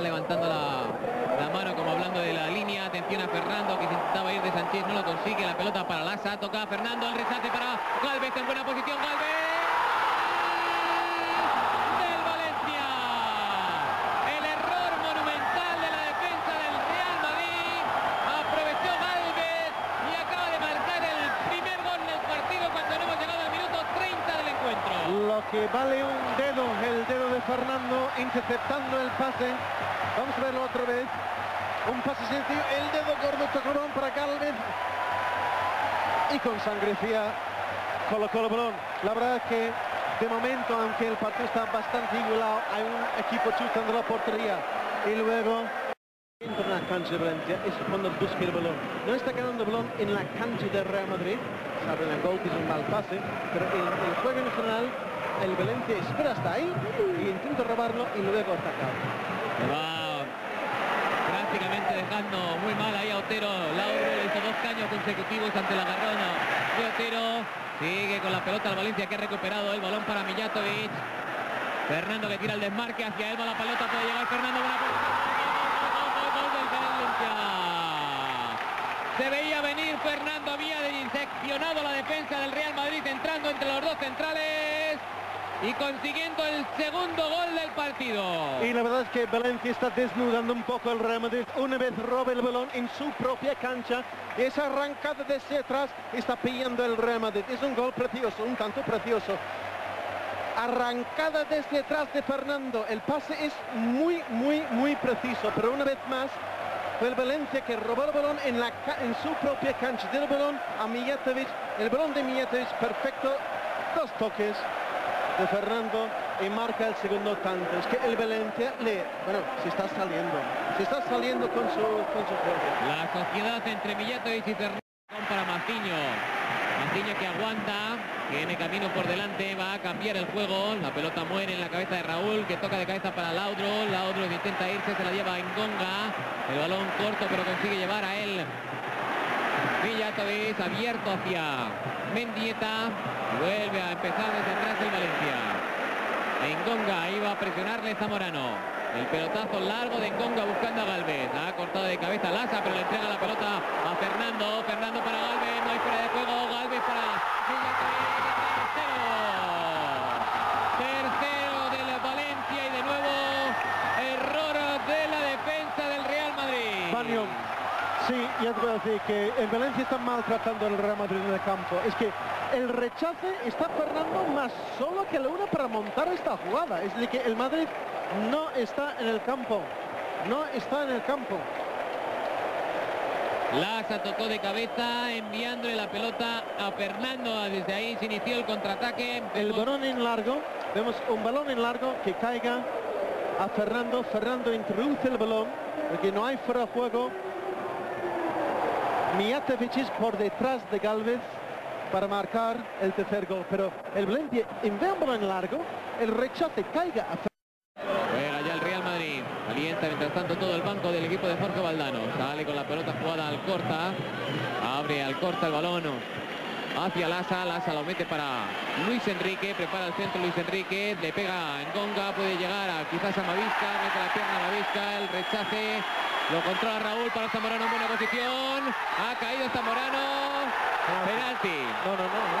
levantando la, mano como hablando de la línea. Atención a Fernando que intentaba ir de Sánchez, no lo consigue. La pelota para Lasa, toca Fernando, el rechace para Galvez en buena posición. Galvez. Del Valencia. El error monumental de la defensa del Real Madrid. Aprovechó Galvez y acaba de marcar el primer gol del partido cuando no hemos llegado al minuto 30 del encuentro. Lo que vale un dedo, el dedo de Fernando interceptando el pase. Vamos a verlo otra vez. Un pase sencillo, el dedo gordo tocorón para Galvez. Y con sangre fría colocó el balón. La verdad es que de momento, aunque el partido está bastante igualado, hay un equipo chutando la portería. Y luego entra en la cancha de Valencia es cuando busca el balón. No está ganando el balón en la cancha del Real Madrid. Saben el gol que es un mal pase, pero en el juego general el Valencia espera hasta ahí y intenta robarlo y luego atacar. Le va prácticamente dejando muy mal ahí a Otero. Lauro hizo dos caños consecutivos ante la garrona de Otero. Sigue con la pelota al Valencia que ha recuperado el balón para Mijatovic. Fernando que tira el desmarque hacia él, la pelota, puede llegar Fernando. Se veía venir Fernando, había diseccionado la defensa del Real Madrid entrando entre los dos centrales y consiguiendo el segundo gol del partido. Y la verdad es que Valencia está desnudando un poco el Real Madrid. Una vez roba el balón en su propia cancha. Esa arrancada desde atrás está pillando el Real Madrid. Es un gol precioso, un tanto precioso. Arrancada desde atrás de Fernando. El pase es muy, muy, muy preciso. Pero una vez más, fue el Valencia que robó el balón en, la en su propia cancha. Del balón a Mijatovic. El balón de Mijatovic perfecto. Dos toques de Fernando y marca el segundo tanto. Es que el Valencia le, bueno, se está saliendo, se está saliendo con su, con su juego. La sociedad entre Millatovic y Fernando para Maciño. Maciño que aguanta, tiene camino por delante, va a cambiar el juego. La pelota muere en la cabeza de Raúl, que toca de cabeza para Laudro. Laudro intenta irse, se la lleva en Gonga. El balón corto, pero consigue llevar a él. Villatovic abierto hacia Mendieta. Vuelve a empezar desde atrás el Valencia. Engonga iba a presionarle Zamorano. El pelotazo largo de Engonga buscando a Galvez. Ha cortado de cabeza a Laza, pero le entrega la pelota a Fernando. Fernando para Galvez. No hay fuera de juego. Galvez para Tercero. Tercero del Valencia y de nuevo error de la defensa del Real Madrid. Banyo, sí, ya te a decir que el Valencia está maltratando al Real Madrid en el campo. Es que el rechace está Fernando más solo que la una para montar esta jugada. Es decir, que el Madrid no está en el campo, no está en el campo. Laza tocó de cabeza enviándole la pelota a Fernando. Desde ahí se inició el contraataque. El balón en largo, vemos un balón en largo que caiga a Fernando. Fernando introduce el balón, porque no hay fuera de juego. Mijatovic es por detrás de Galvez para marcar el tercer gol. Pero el Valencia balón en largo, el rechace caiga a. Juega ya el Real Madrid. Alienta mientras tanto todo el banco del equipo de Jorge Valdano. Sale con la pelota jugada al corta. Abre al corta el balón. Hacia Laza. Laza lo mete para Luis Enrique. Prepara el centro Luis Enrique. Le pega en Gonga. Puede llegar a quizás a Mavisca. Mete la pierna a Mavisca. El rechace. Lo controla Raúl para Zamorano en buena posición. Ha caído Zamorano. Penalti. No, no, no, no.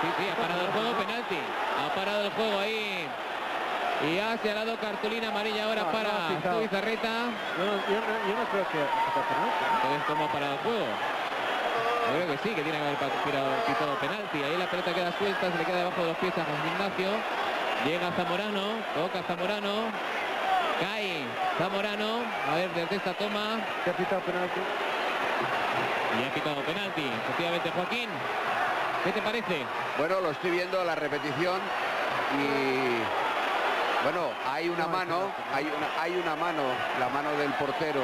Sí, sí, ha parado el juego, penalti. Ha parado el juego ahí. Y ha señalado cartulina amarilla ahora No, para. Yo no, yo no- yo no creo que. Entonces, ¿cómo ha parado el juego? Yo creo que sí, que tiene que haber tirado, quitado penalti. Ahí la pelota queda suelta, se le queda debajo de los pies a José Ignacio. Llega Zamorano, toca Zamorano. Cae Zamorano. A ver, desde esta toma. Que ha pitado penalti. Y ha quitado penalti. Efectivamente, Joaquín. ¿Qué te parece? Bueno, lo estoy viendo la repetición y bueno, hay una mano, hay una, hay una mano, la mano del portero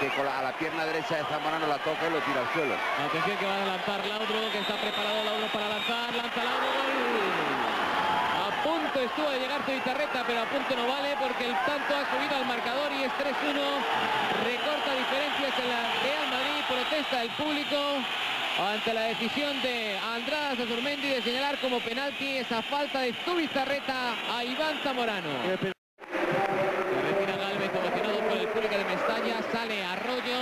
que con la, a la pierna derecha de Zamorano la toca y lo tira al suelo. Atención que va a lanzar Laudro, que está preparado Laudro para lanzar, lanza Laudro, gol. Punto estuvo de llegar Zubizarreta, pero a punto no vale porque el tanto ha subido al marcador y es 3-1. Recorta diferencias en la Real Madrid, protesta el público ante la decisión de Andrada Sazurmendi de señalar como penalti esa falta de Zubizarreta a Iván Zamorano. Se retira Galvez como República de Mestalla, sale Arroyo.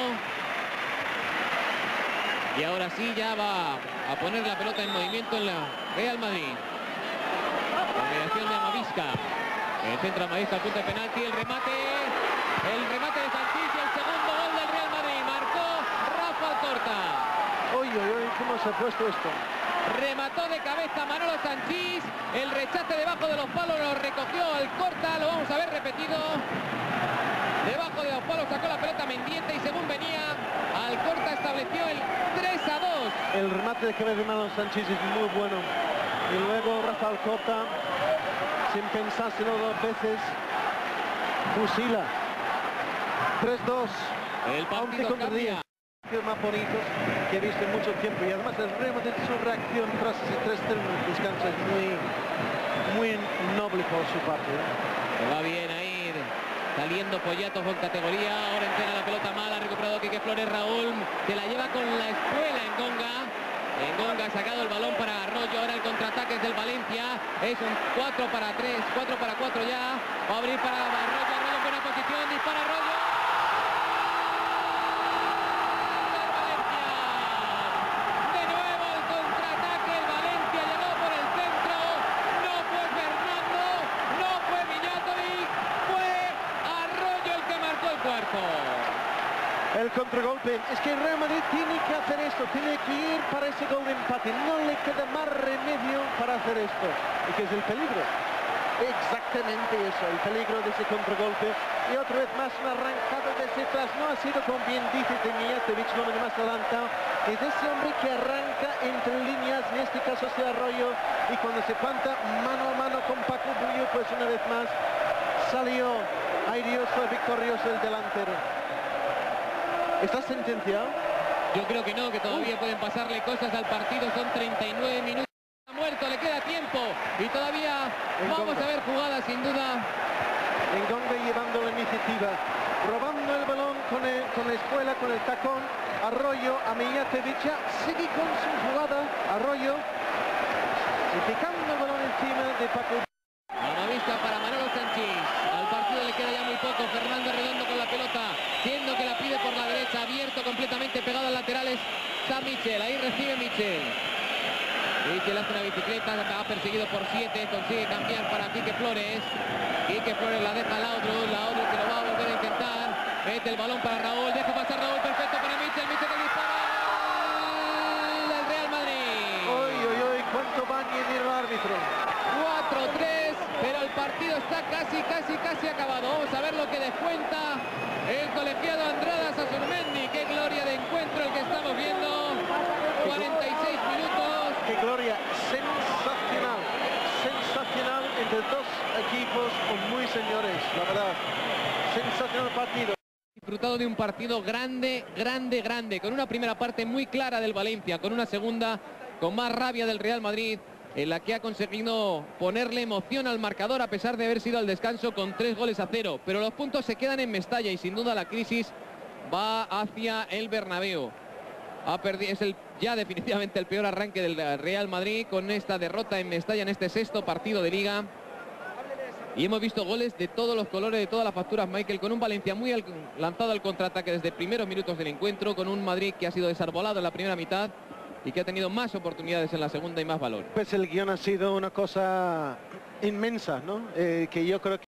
Y ahora sí ya va a poner la pelota en movimiento en la Real Madrid. De. El centro Amavisca, punto de penalti, el remate. El remate de Sanchís y el segundo gol del Real Madrid. Marcó Rafa Corta. Uy, uy, uy, ¿cómo se ha puesto esto? Remató de cabeza Manolo Sanchís. El rechace debajo de los palos lo recogió al corta. Lo vamos a ver repetido. Debajo de los palos sacó la pelota Mendiente y según venía, Alcorta estableció el 3 a 2. El remate de cabeza de Manolo Sanchís es muy bueno. Y luego Rafa Alcorta, sin pensárselo dos veces, fusila. 3-2. El partido cambia más bonitos que he visto en mucho tiempo y además el Real Madrid su reacción tras ese 3 descanso es muy muy noble por su parte ¿eh? va bien ahí saliendo Pollato con categoría ahora entrega la pelota mala ha recuperado Quique Flores Raúl se la lleva con la escuela en Gonga en Gonga ha sacado el balón para Arroyo ahora el contraataque es del Valencia. Es un 4 para 3 4 para 4 ya. Va a abrir para Arroyo Arroyo en buena posición dispara Arroyo contragolpe. Es que Real Madrid tiene que hacer esto, tiene que ir para ese gol de empate. No le queda más remedio para hacer esto. Y que es el peligro. Exactamente eso, el peligro de ese contragolpe. Y otra vez más un arrancado desde atrás. No ha sido, como bien dice Temiatevic, no más adelantado. Es ese hombre que arranca entre líneas, en este caso hacia Arroyo. Y cuando se planta mano a mano con Paco Bullo, pues una vez más salió airioso, victorioso el delantero. ¿Está sentenciado? Yo creo que no, que todavía pueden pasarle cosas al partido. Son 39 minutos. Ha muerto, le queda tiempo. Y todavía vamos a ver jugadas sin duda. Engonga llevando la iniciativa. Robando el balón con, el, con la escuela, con el tacón. Arroyo a Mijatevic. Sigue con su jugada. Arroyo. Y picando el balón encima de Paco. A la vista para Manolo Sánchez. Al partido le queda ya muy poco Redondo con la pelota. Siendo que la pide por la derecha. Abierto completamente pegado al laterales. Está Michel. Ahí recibe Michel. Michel hace una bicicleta. Ha perseguido por siete. Consigue cambiar para Quique Flores. Quique Flores la deja a Laudrup. Laudrup que lo va a volver a intentar. Mete el balón para Raúl. Deja pasar Raúl. Perfecto para Michel. Michel que dispara. Del Real Madrid. Uy, uy, uy. ¿Cuánto va a añadir el árbitro? 4-3, pero el partido está casi, casi, casi acabado. Vamos a ver lo que descuenta el colegiado Andrada Sasurmendi. Qué gloria de encuentro el que estamos viendo. 46 minutos. Qué gloria, sensacional, sensacional entre dos equipos muy señores, la verdad. Sensacional partido. Disfrutado de un partido grande, grande, grande, con una primera parte muy clara del Valencia, con una segunda con más rabia del Real Madrid en la que ha conseguido ponerle emoción al marcador a pesar de haber sido al descanso con tres goles a cero. Pero los puntos se quedan en Mestalla y sin duda la crisis va hacia el Bernabéu. Ha perdido, es el, ya definitivamente el peor arranque del Real Madrid con esta derrota en Mestalla en este sexto partido de Liga. Y hemos visto goles de todos los colores, de todas las facturas, Michael, con un Valencia muy lanzado al contraataque desde primeros minutos del encuentro, con un Madrid que ha sido desarbolado en la primera mitad y que ha tenido más oportunidades en la segunda y más valor. Pues el guion ha sido una cosa inmensa, ¿no? Eh, que yo creo que